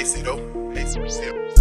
Hey, Cito. Hey,